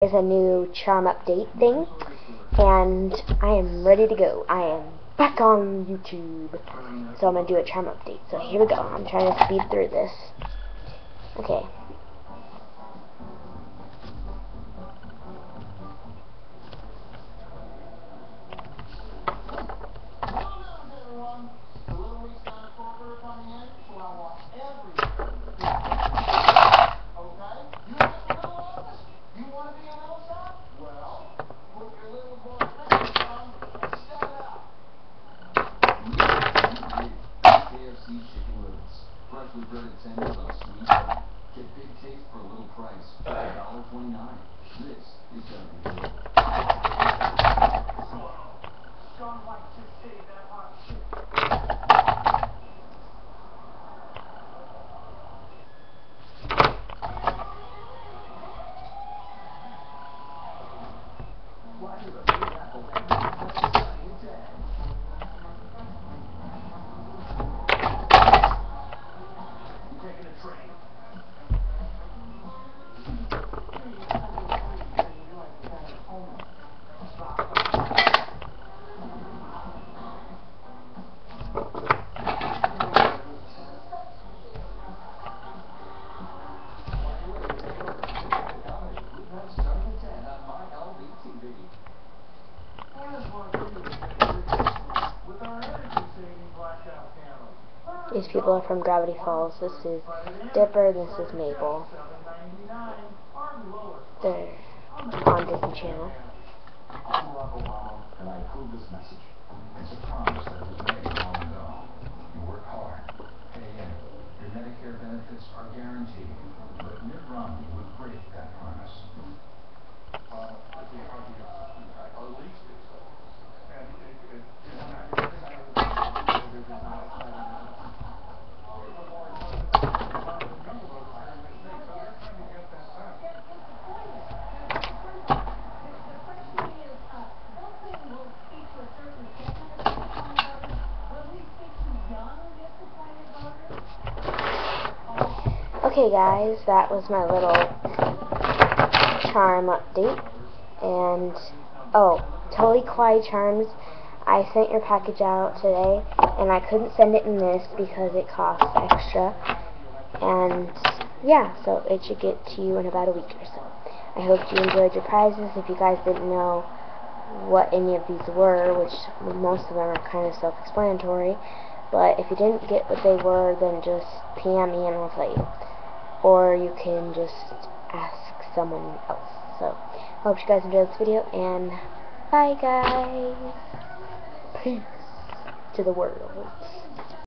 is a new charm update thing and I am ready to go. I am back on YouTube. So I'm going to do a charm update. So here we go. I'm trying to speed through this. Okay. Freshly breaded tenders on sweet Get You These people are from Gravity Falls. This is Dipper. This is Mabel. $7.99. Our lowest. They're on Disney Channel. Medicare benefits are guaranteed. But Mitt Romney would break that promise. Okay guys, that was my little charm update. And, oh, Totally Kawaii Charms, I sent your package out today, and I couldn't send it in this because it costs extra. And, yeah, so it should get to you in about a week or so. I hope you enjoyed your prizes. If you guys didn't know what any of these were, which most of them are kind of self-explanatory, but if you didn't get what they were, then just PM me and I'll tell you. Or you can just ask someone else. So, I hope you guys enjoyed this video, and bye guys. Peace to the world.